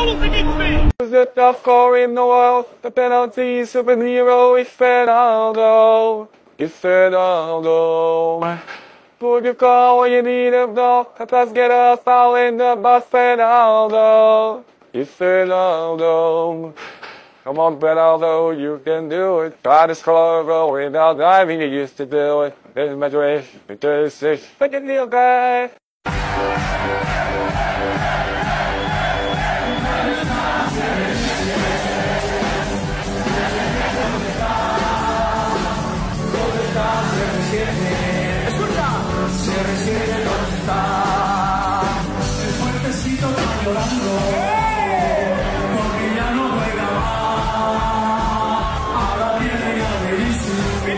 todos against me! The top scorer in the world, the penalty superhero is Fernando. It's your call when you need him, though. Let's get us all in the bus, Fernando. It's Fernando. Come on, Fernando, you can do it. Try to score without diving, you used to do it. There's my dream, because it's such a deal, El fuertecito está llorando porque ya no juega más. Ahora viene a Vinicius. Se